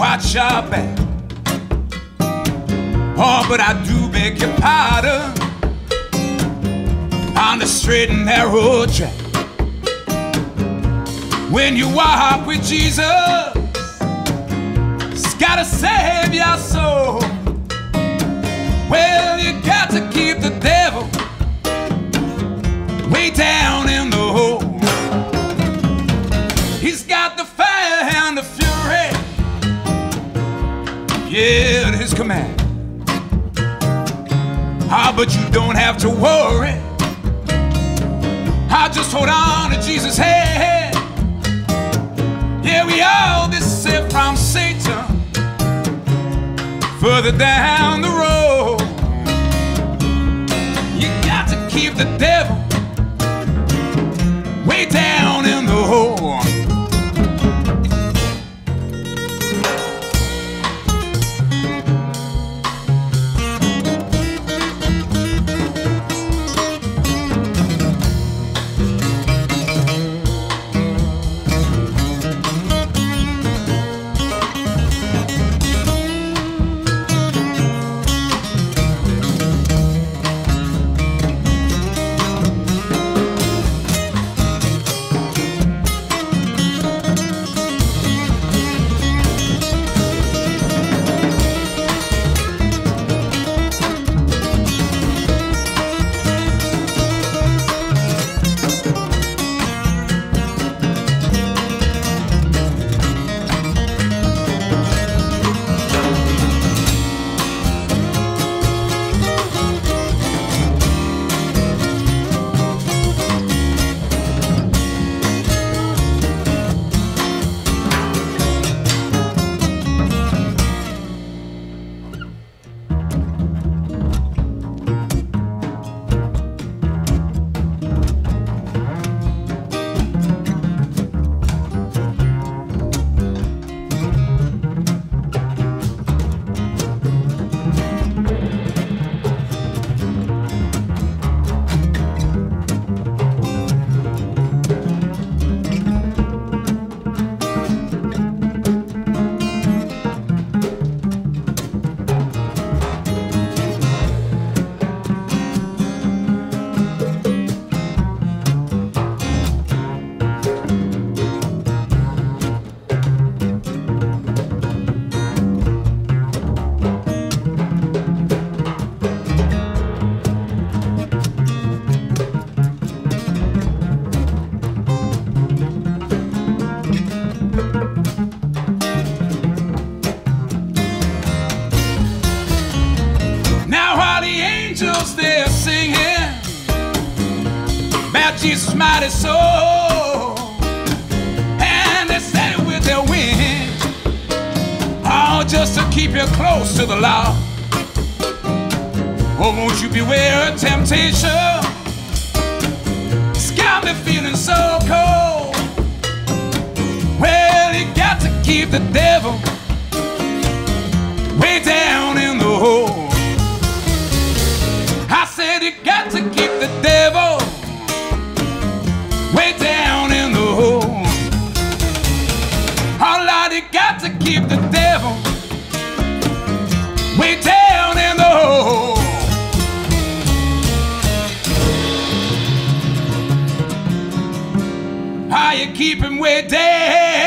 watch your back. Oh, but I do beg your pardon on the straight and narrow track. When you walk with Jesus, it's gotta save your soul. Well, you got to keep the devil way down in the yeah, at his command. Ah, but you don't have to worry. I just hold on to Jesus' hand. Yeah, we all be from Satan further down the road. You got to keep the devil way down in the hole. Jesus' mighty soul, and they say with their wings, all just to keep you close to the law. Oh, won't you beware of temptation? It's me feeling so cold. Well, you got to keep the devil way down in the hole. Lord, got to keep the devil way down in the hole. How you keep him way down?